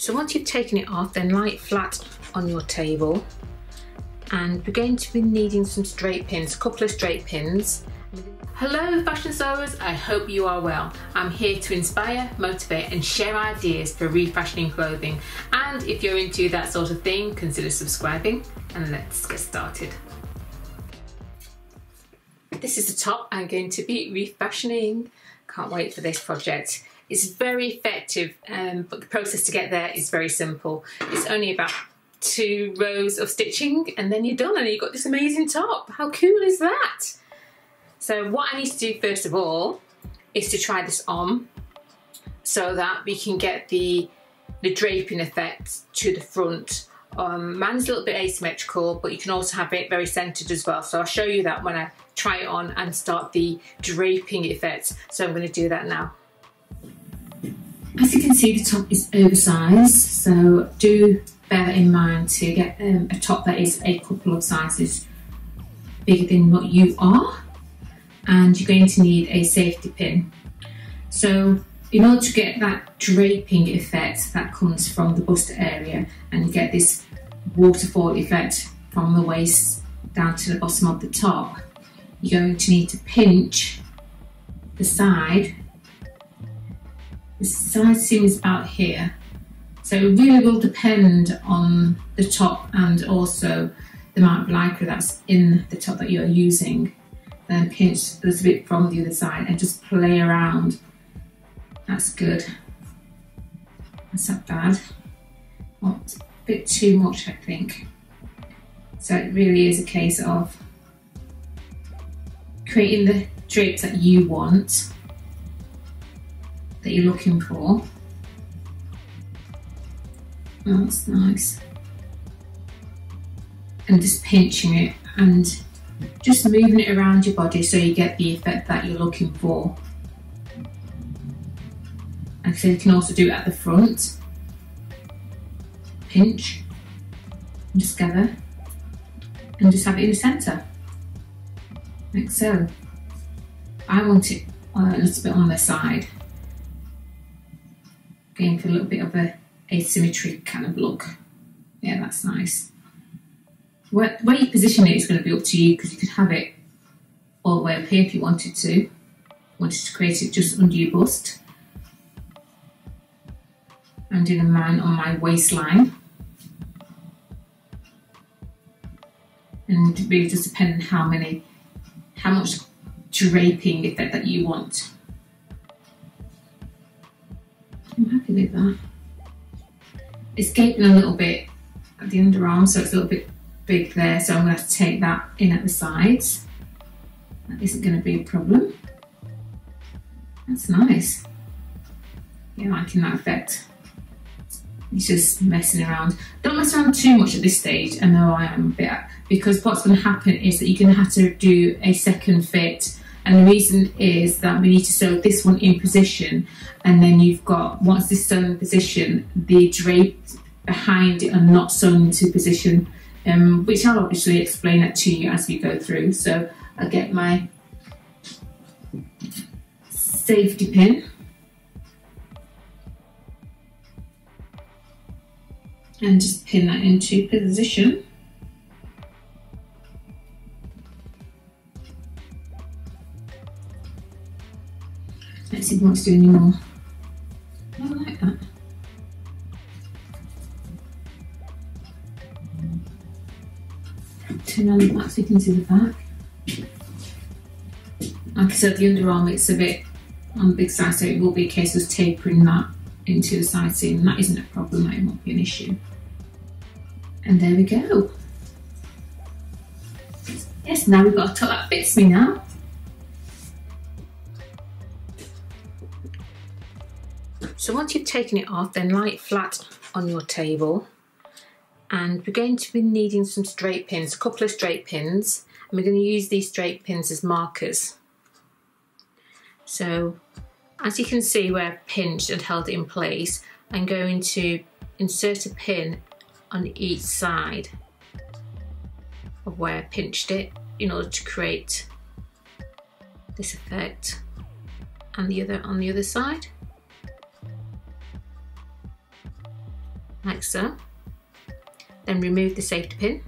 So once you've taken it off, then lie it flat on your table. And we're going to be needing some straight pins, a couple of straight pins. Hello fashion sewers, I hope you are well. I'm here to inspire, motivate and share ideas for refashioning clothing. And if you're into that sort of thing, consider subscribing and let's get started. This is the top I'm going to be refashioning. Can't wait for this project. It's very effective, um, but the process to get there is very simple. It's only about two rows of stitching and then you're done and you've got this amazing top. How cool is that? So what I need to do first of all is to try this on so that we can get the, the draping effect to the front. Um, mine's a little bit asymmetrical, but you can also have it very centered as well. So I'll show you that when I try it on and start the draping effect. So I'm going to do that now. As you can see, the top is oversized, so do bear in mind to get um, a top that is a couple of sizes bigger than what you are. And you're going to need a safety pin. So in order to get that draping effect that comes from the bust area and get this waterfall effect from the waist down to the bottom of the top, you're going to need to pinch the side the side seam is about here. So it really will depend on the top and also the amount of lycra that's in the top that you're using. Then pinch a little bit from the other side and just play around. That's good. That's not bad. Well, a bit too much, I think. So it really is a case of creating the drapes that you want that you're looking for. Oh, that's nice. And just pinching it and just moving it around your body so you get the effect that you're looking for. And so you can also do it at the front. Pinch, and just gather, and just have it in the centre, like so. I want it uh, a little bit on the side going for a little bit of a asymmetry kind of look. Yeah, that's nice. Where, where you position it is going to be up to you because you could have it all the way up here if you wanted to. Wanted to create it just under your bust. I'm doing a man on my waistline. And it really just depends on how many, how much draping effect that you want. I'm happy with that. It's gaping a little bit at the underarm, so it's a little bit big there, so I'm going to to take that in at the sides. That isn't going to be a problem. That's nice. Yeah, liking that effect. It's just messing around. Don't mess around too much at this stage. I know I am a bit, because what's going to happen is that you're going to have to do a second fit and the reason is that we need to sew this one in position and then you've got, once this sewn in position, the drape behind it are not sewn into position, um, which I'll obviously explain that to you as we go through. So I'll get my safety pin. And just pin that into position. He wants to do any more. I like that. Turn on the back so you can see the back. Like I said, the underarm, it's a bit on the big side, so it will be a case of tapering that into the side seam. That isn't a problem, that won't be an issue. And there we go. Yes, now we've got a top that fits me now. So once you've taken it off, then lie it flat on your table. And we're going to be needing some straight pins, a couple of straight pins. And we're going to use these straight pins as markers. So as you can see where I've pinched and held it in place, I'm going to insert a pin on each side of where I pinched it in order to create this effect and the other on the other side. Like so. Then remove the safety pin.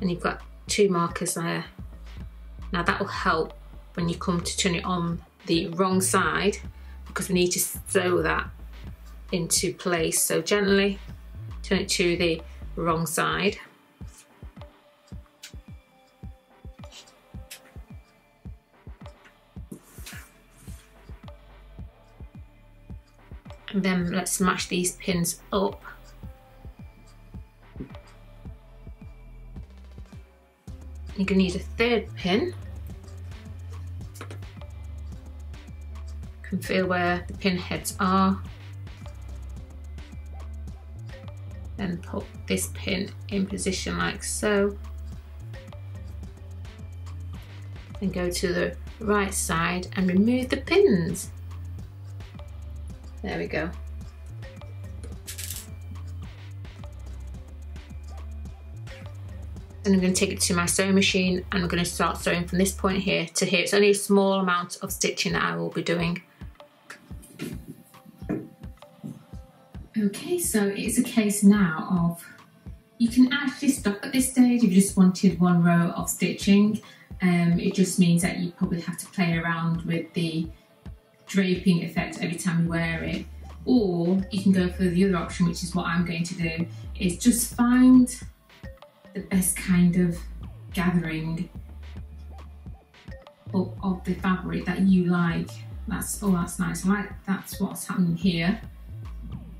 And you've got two markers there. Now that will help when you come to turn it on the wrong side because we need to sew that into place. So gently turn it to the wrong side. Then let's match these pins up. You're going to need a third pin. You can feel where the pin heads are. Then put this pin in position like so. And go to the right side and remove the pins. There we go. And I'm going to take it to my sewing machine and I'm going to start sewing from this point here to here. It's only a small amount of stitching that I will be doing. Okay, so it's a case now of you can actually stop at this stage if you just wanted one row of stitching. Um, it just means that you probably have to play around with the draping effect every time you wear it. Or you can go for the other option, which is what I'm going to do, is just find the best kind of gathering of, the fabric that you like. That's, oh, that's nice. Like that's what's happening here.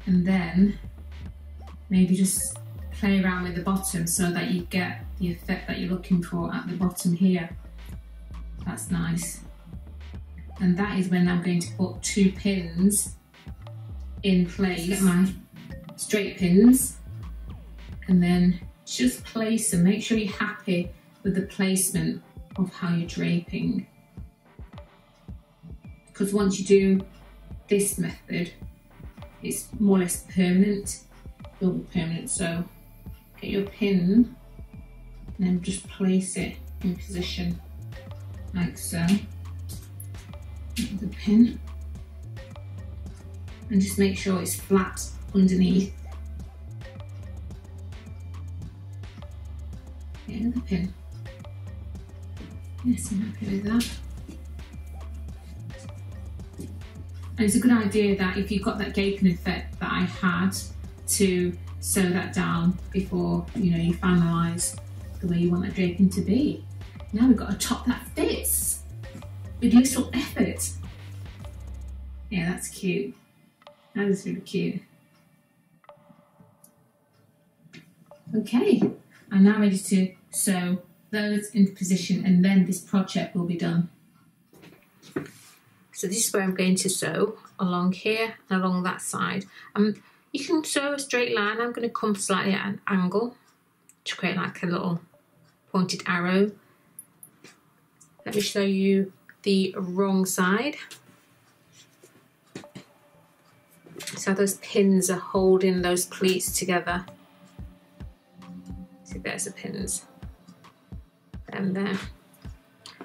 And then maybe just play around with the bottom so that you get the effect that you're looking for at the bottom here. That's nice and that is when I'm going to put two pins in place. Get my straight pins and then just place them. Make sure you're happy with the placement of how you're draping. Because once you do this method, it's more or less permanent, it'll be permanent. So get your pin and then just place it in position like so the pin and just make sure it's flat underneath. Yeah, the pin. Yes, I'm happy with that. And it's a good idea that if you've got that gaping effect that I had to sew that down before you know you finalise the way you want that draping to be. Now we've got a top that fits with little effort. Yeah, that's cute. That is really cute. Okay, I'm now ready to sew those in position and then this project will be done. So this is where I'm going to sew along here and along that side. Um, you can sew a straight line. I'm going to come slightly at an angle to create like a little pointed arrow. Let me show you the wrong side. So those pins are holding those pleats together. See, there's the pins. And there.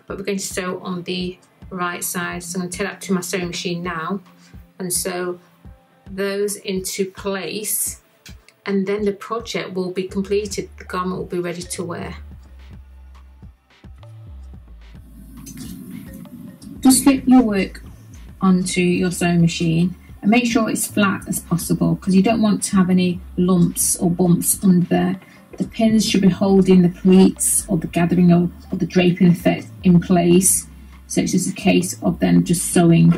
But we're going to sew on the right side. So I'm going to take that to my sewing machine now and sew those into place and then the project will be completed. The garment will be ready to wear. Just slip your work onto your sewing machine and make sure it's flat as possible because you don't want to have any lumps or bumps under. The pins should be holding the pleats or the gathering or, or the draping effect in place. So it's just a case of then just sewing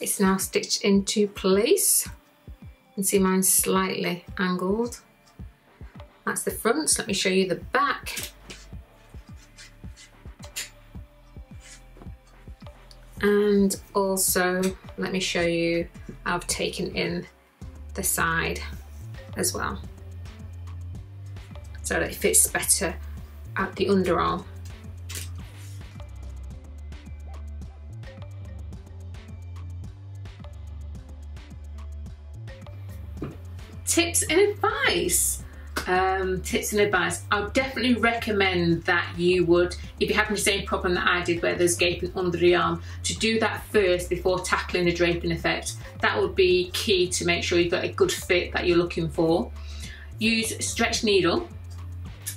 It's now stitched into place. You can see mine's slightly angled. That's the front, so let me show you the back. And also, let me show you I've taken in the side as well. So that it fits better at the underarm. Tips and advice um, tips and advice, I would definitely recommend that you would, if you're having the same problem that I did where there's gaping under the arm, to do that first before tackling the draping effect. That would be key to make sure you've got a good fit that you're looking for. Use stretch needle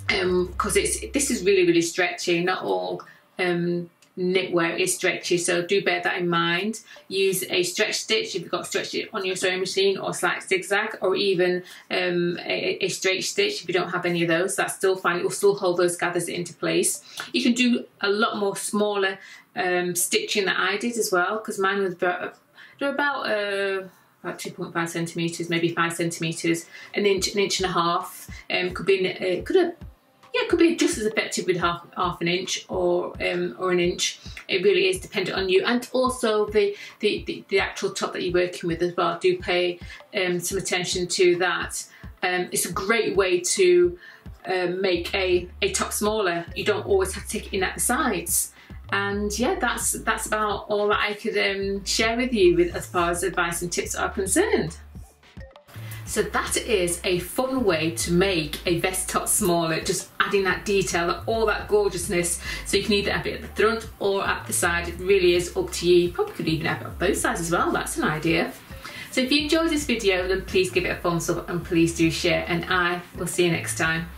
because um, it's this is really really stretchy. Not all um, knitwear is stretchy, so do bear that in mind. Use a stretch stitch if you've got stretch it on your sewing machine, or slight zigzag, or even um, a, a, straight stitch if you don't have any of those. That's still fine. It will still hold those gathers into place. You can do a lot more smaller um, stitching that I did as well, because mine was about, they're about. Uh, about 2.5 centimeters, maybe five centimeters, an inch, an inch and a half. Um, could be, uh, could have yeah, it could be just as effective with half half an inch or um, or an inch. It really is dependent on you, and also the the, the, the actual top that you're working with as well. Do pay um, some attention to that. Um, it's a great way to um, make a, a top smaller. You don't always have to take it in at the sides. And yeah, that's that's about all that I could um, share with you with as far as advice and tips are concerned. So that is a fun way to make a vest top smaller, just adding that detail, all that gorgeousness. So you can either have it at the front or at the side. It really is up to you. you probably could even have it on both sides as well. That's an idea. So if you enjoyed this video, then please give it a thumbs up and please do share and I will see you next time.